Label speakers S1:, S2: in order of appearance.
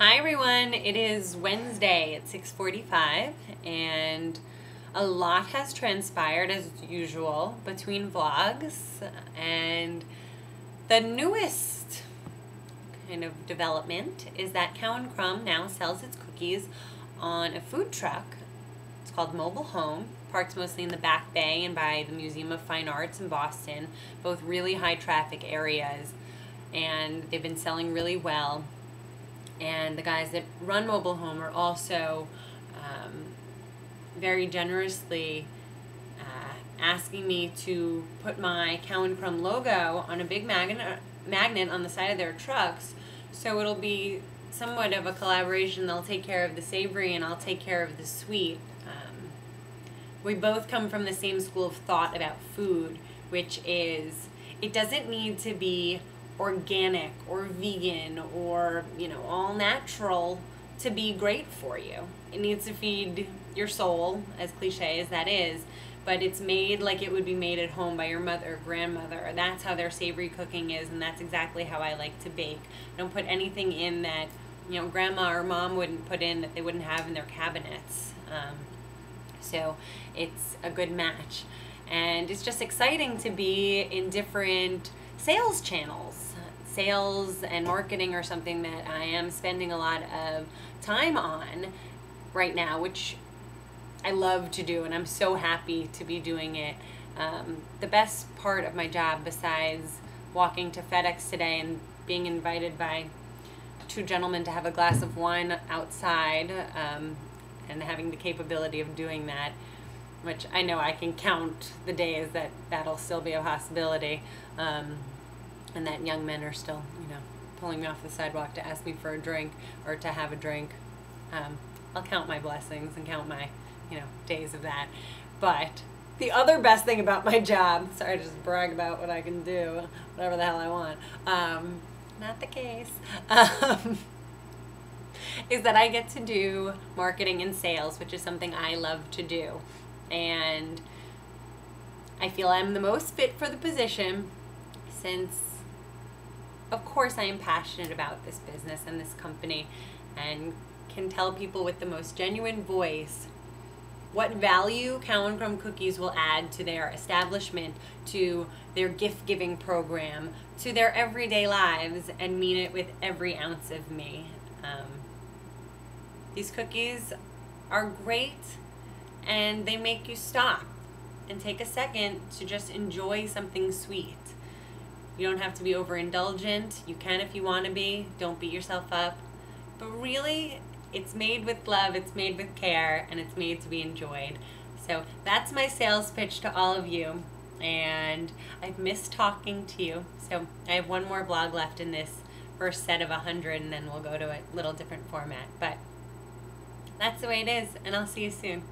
S1: Hi everyone, it is Wednesday at 6.45 and a lot has transpired as usual between vlogs and the newest kind of development is that Cow and Crumb now sells its cookies on a food truck. It's called Mobile Home, parked mostly in the Back Bay and by the Museum of Fine Arts in Boston, both really high traffic areas and they've been selling really well and the guys that run Mobile Home are also um, very generously uh, asking me to put my Cow and Crumb logo on a big magnet magnet on the side of their trucks. So it'll be somewhat of a collaboration. They'll take care of the savory and I'll take care of the sweet. Um, we both come from the same school of thought about food, which is it doesn't need to be organic or vegan or, you know, all natural to be great for you. It needs to feed your soul, as cliche as that is, but it's made like it would be made at home by your mother or grandmother. That's how their savory cooking is, and that's exactly how I like to bake. Don't put anything in that, you know, grandma or mom wouldn't put in that they wouldn't have in their cabinets. Um, so it's a good match. And it's just exciting to be in different sales channels sales and marketing are something that I am spending a lot of time on right now, which I love to do, and I'm so happy to be doing it. Um, the best part of my job, besides walking to FedEx today and being invited by two gentlemen to have a glass of wine outside, um, and having the capability of doing that, which I know I can count the days that that'll still be a possibility. Um, and that young men are still, you know, pulling me off the sidewalk to ask me for a drink or to have a drink. Um, I'll count my blessings and count my, you know, days of that. But the other best thing about my job, sorry to just brag about what I can do, whatever the hell I want, um, not the case, um, is that I get to do marketing and sales, which is something I love to do. And I feel I'm the most fit for the position since of course I am passionate about this business and this company and can tell people with the most genuine voice what value Cow and Crumb cookies will add to their establishment, to their gift giving program, to their everyday lives, and mean it with every ounce of me. Um, these cookies are great and they make you stop and take a second to just enjoy something sweet. You don't have to be overindulgent. You can if you want to be. Don't beat yourself up. But really, it's made with love, it's made with care, and it's made to be enjoyed. So that's my sales pitch to all of you. And I've missed talking to you. So I have one more blog left in this first set of 100, and then we'll go to a little different format. But that's the way it is, and I'll see you soon.